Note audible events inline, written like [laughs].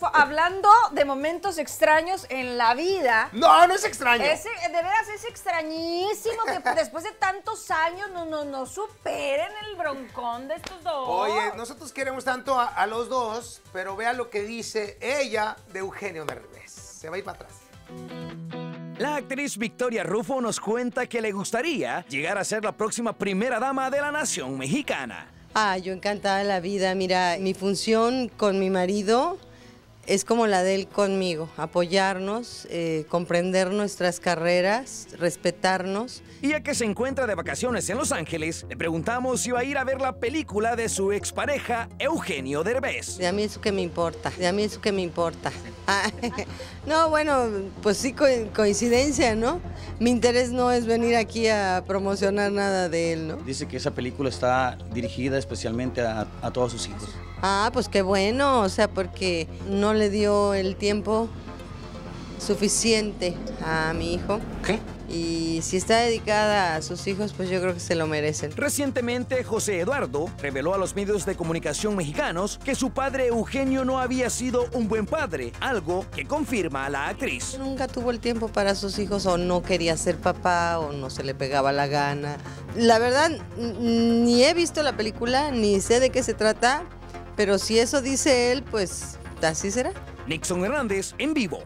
Hablando de momentos extraños en la vida. No, no es extraño. Es, de veras es extrañísimo que [laughs] después de tantos años no, no, no superen el broncón de estos dos. Oye, nosotros queremos tanto a, a los dos, pero vea lo que dice ella de Eugenio Derbez. Se va a ir para atrás. La actriz Victoria Rufo nos cuenta que le gustaría llegar a ser la próxima primera dama de la nación mexicana. Ah, yo encantada de la vida. Mira, mi función con mi marido es como la de él conmigo, apoyarnos, eh, comprender nuestras carreras, respetarnos. Y ya que se encuentra de vacaciones en Los Ángeles, le preguntamos si va a ir a ver la película de su expareja Eugenio Derbez. De a mí eso que me importa, de a mí eso que me importa. [laughs] Ah, [laughs] no, bueno, pues sí coincidencia, ¿no? Mi interés no es venir aquí a promocionar nada de él, ¿no? Dice que esa película está dirigida especialmente a, a todos sus hijos. Ah, pues qué bueno, o sea, porque no le dio el tiempo suficiente a mi hijo. ¿Qué? Y si está dedicada a sus hijos, pues yo creo que se lo merecen. Recientemente, José Eduardo reveló a los medios de comunicación mexicanos que su padre Eugenio no había sido un buen padre, algo que confirma a la actriz. Nunca tuvo el tiempo para sus hijos o no quería ser papá o no se le pegaba la gana. La verdad, ni he visto la película, ni sé de qué se trata, pero si eso dice él, pues así será. Nixon Hernández en vivo.